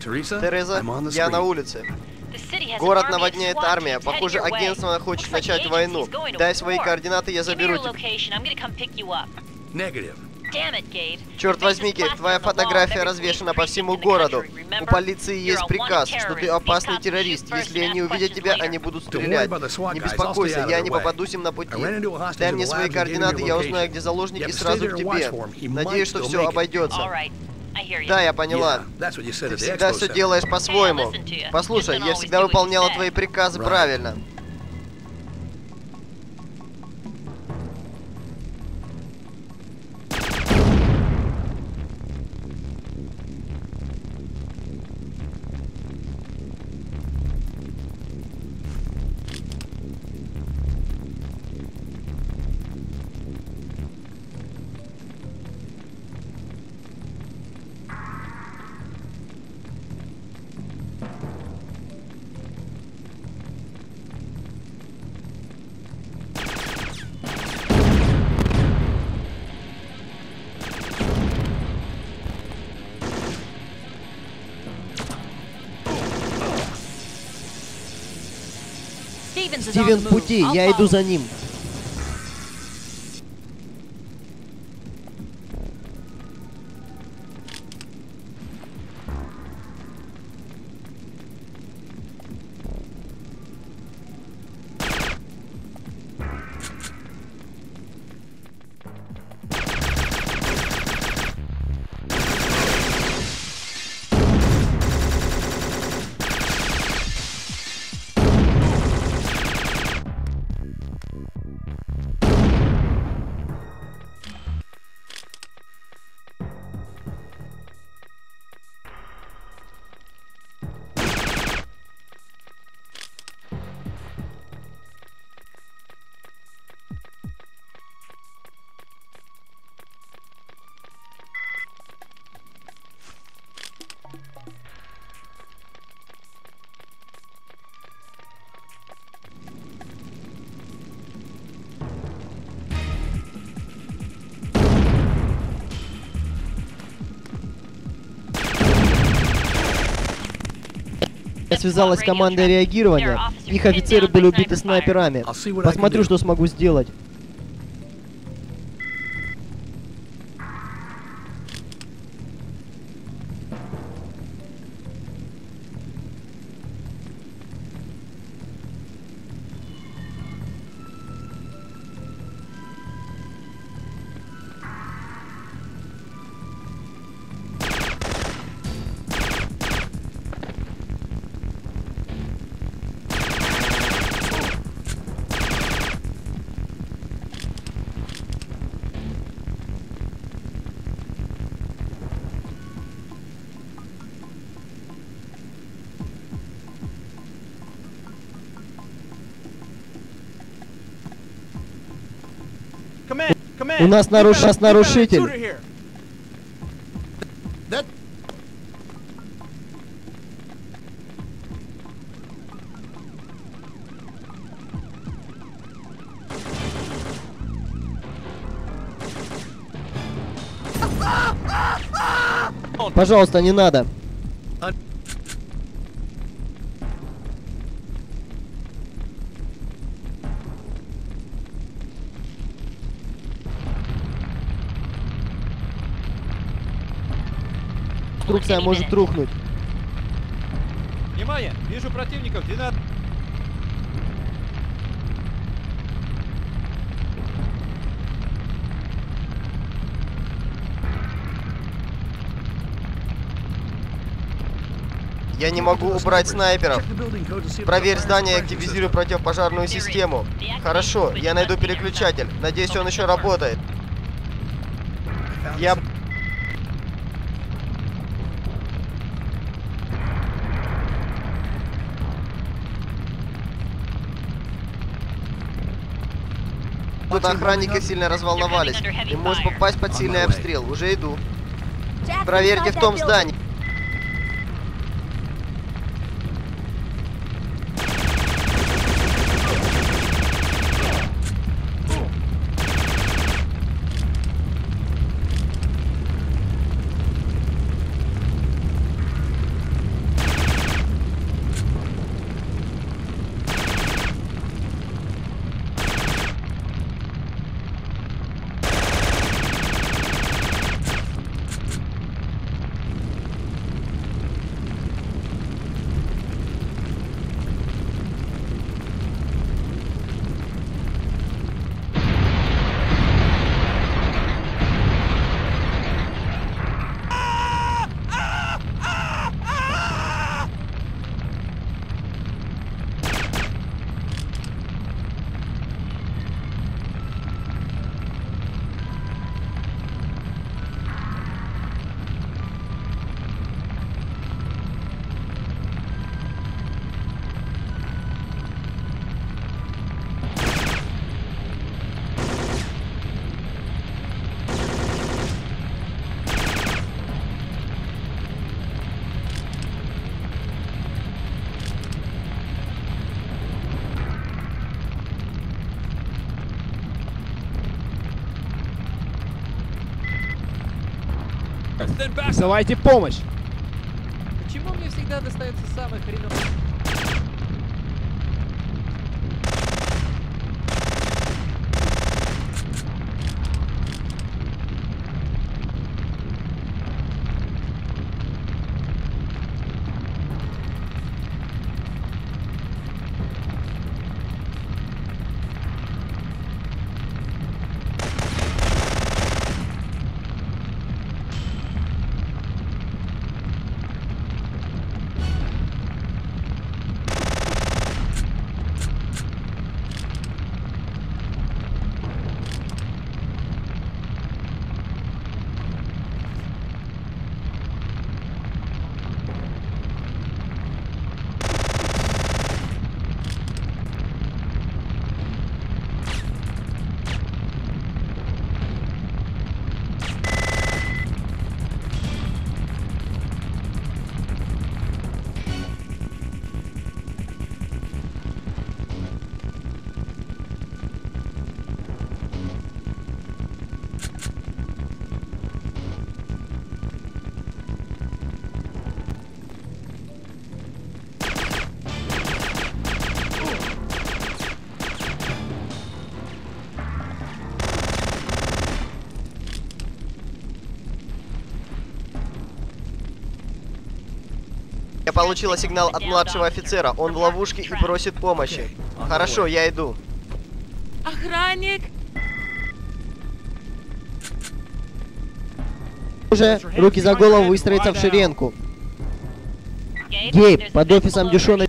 Тереза, я на улице. Город наводняет армия. Похоже, агентство хочет начать войну. Дай свои координаты, я заберу тебя. Черт возьми, Кейт, твоя фотография развешена по всему городу. У полиции есть приказ, что ты опасный террорист. Если они увидят тебя, они будут стрелять. Не беспокойся, я не попадусь им на пути. Дай мне свои координаты, я узнаю, где заложник, и сразу к тебе. Надеюсь, что все обойдется. Да, я поняла. Ты всегда все делаешь по-своему. Послушай, я всегда выполняла твои приказы правильно. Стивен в пути, я иду за ним. Связалась с командой реагирования. Их офицеры были убиты снайперами. Посмотрю, что смогу сделать. У нас, наруш... нас нарушитель. Пожалуйста, не надо. Конструкция может рухнуть. Внимание! Вижу противников! 12... Я не могу убрать снайперов. Проверь здание и активизируй противопожарную систему. Хорошо, я найду переключатель. Надеюсь, он еще работает. Я... Тут охранники сильно разволновались. Ты можешь попасть под сильный обстрел. Уже иду. Проверьте в том здании. Вызывайте помощь! Почему мне всегда достается самый хреновый... Я получила сигнал от младшего офицера. Он в ловушке и просит помощи. Хорошо, я иду. Охранник! Уже руки за голову выстроиться в шеренку. Гейб, под офисом Дюшона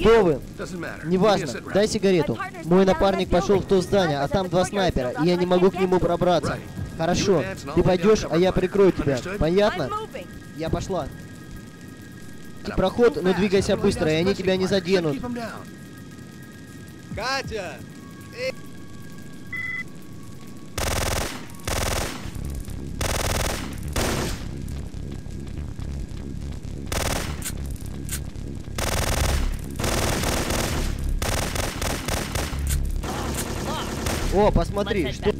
Кто вы? Неважно, дай сигарету. Мой напарник пошел в то здание, а там два снайпера, и я не могу к нему пробраться. Хорошо, ты пойдешь, а я прикрою тебя. Понятно? Я пошла. Проход, но двигайся быстро, и они тебя не заденут. Катя! О, посмотри, что...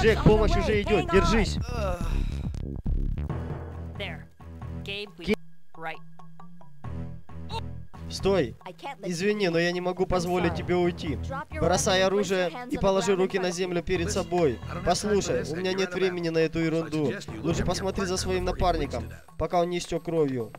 Джек, помощь уже идет, держись. There. Стой. Извини, но я не могу позволить тебе уйти. Бросай оружие и положи руки на землю перед собой. Послушай, у меня нет времени на эту ерунду. Лучше посмотри за своим напарником, пока он не истек кровью.